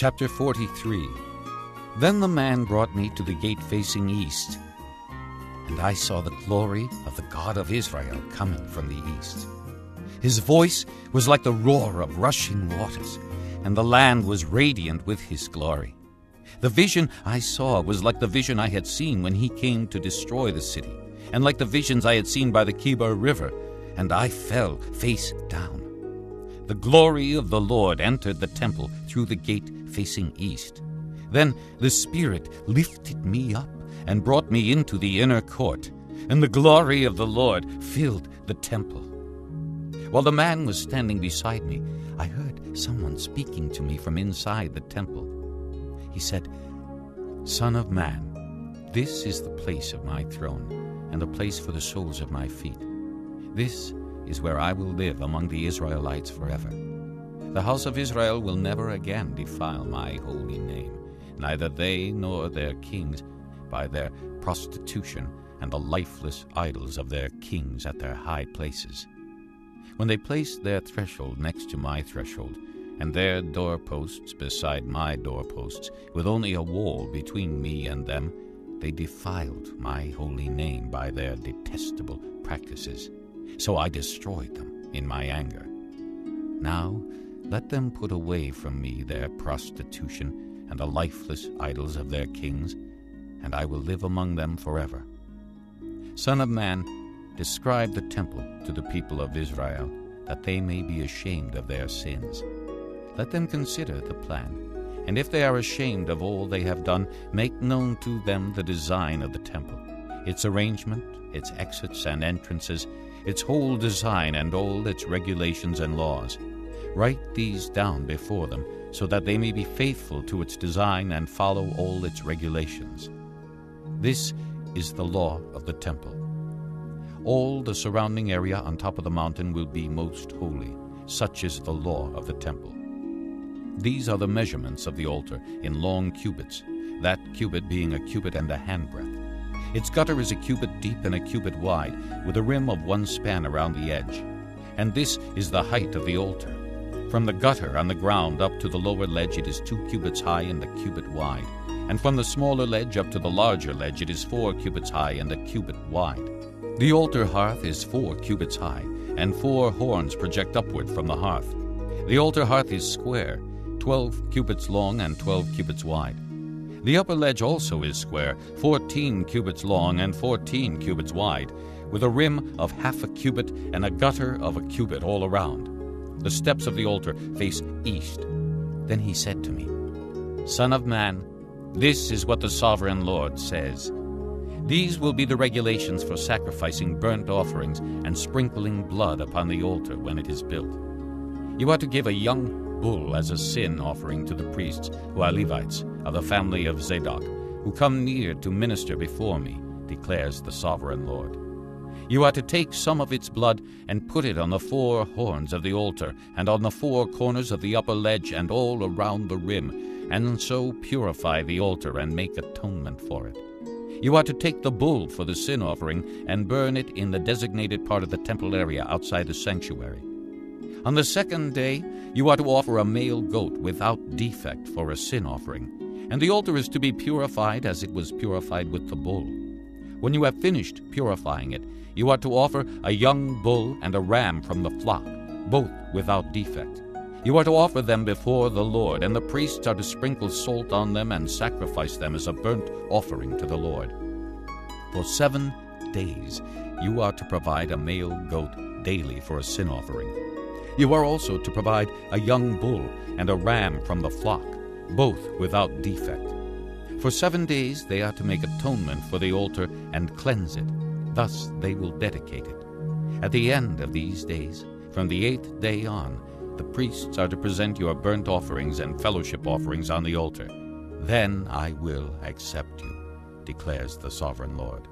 Chapter 43 Then the man brought me to the gate facing east, and I saw the glory of the God of Israel coming from the east. His voice was like the roar of rushing waters, and the land was radiant with his glory. The vision I saw was like the vision I had seen when he came to destroy the city, and like the visions I had seen by the Chebar River, and I fell face down. The glory of the Lord entered the temple through the gate facing east. Then the Spirit lifted me up and brought me into the inner court, and the glory of the Lord filled the temple. While the man was standing beside me, I heard someone speaking to me from inside the temple. He said, Son of man, this is the place of my throne, and the place for the soles of my feet. This is where I will live among the Israelites forever. The house of Israel will never again defile my holy name, neither they nor their kings by their prostitution and the lifeless idols of their kings at their high places. When they placed their threshold next to my threshold, and their doorposts beside my doorposts, with only a wall between me and them, they defiled my holy name by their detestable practices. So I destroyed them in my anger. Now let them put away from me their prostitution and the lifeless idols of their kings, and I will live among them forever. Son of man, describe the temple to the people of Israel, that they may be ashamed of their sins. Let them consider the plan, and if they are ashamed of all they have done, make known to them the design of the temple, its arrangement, its exits and entrances, its whole design and all its regulations and laws. Write these down before them, so that they may be faithful to its design and follow all its regulations. This is the law of the temple. All the surrounding area on top of the mountain will be most holy. Such is the law of the temple. These are the measurements of the altar in long cubits, that cubit being a cubit and a handbreadth. Its gutter is a cubit deep and a cubit wide, with a rim of one span around the edge. And this is the height of the altar. From the gutter on the ground up to the lower ledge it is two cubits high and a cubit wide. And from the smaller ledge up to the larger ledge it is four cubits high and a cubit wide. The altar hearth is four cubits high, and four horns project upward from the hearth. The altar hearth is square, twelve cubits long and twelve cubits wide. The upper ledge also is square, fourteen cubits long and fourteen cubits wide, with a rim of half a cubit and a gutter of a cubit all around. The steps of the altar face east. Then he said to me, Son of man, this is what the sovereign Lord says. These will be the regulations for sacrificing burnt offerings and sprinkling blood upon the altar when it is built. You are to give a young bull as a sin offering to the priests who are Levites of the family of Zadok, who come near to minister before me, declares the sovereign Lord. You are to take some of its blood and put it on the four horns of the altar, and on the four corners of the upper ledge, and all around the rim, and so purify the altar and make atonement for it. You are to take the bull for the sin offering and burn it in the designated part of the temple area outside the sanctuary. On the second day, you are to offer a male goat without defect for a sin offering, and the altar is to be purified as it was purified with the bull. When you have finished purifying it, you are to offer a young bull and a ram from the flock, both without defect. You are to offer them before the Lord, and the priests are to sprinkle salt on them and sacrifice them as a burnt offering to the Lord. For seven days you are to provide a male goat daily for a sin offering. You are also to provide a young bull and a ram from the flock, both without defect. For seven days they are to make atonement for the altar and cleanse it. Thus they will dedicate it. At the end of these days, from the eighth day on, the priests are to present your burnt offerings and fellowship offerings on the altar. Then I will accept you, declares the sovereign Lord.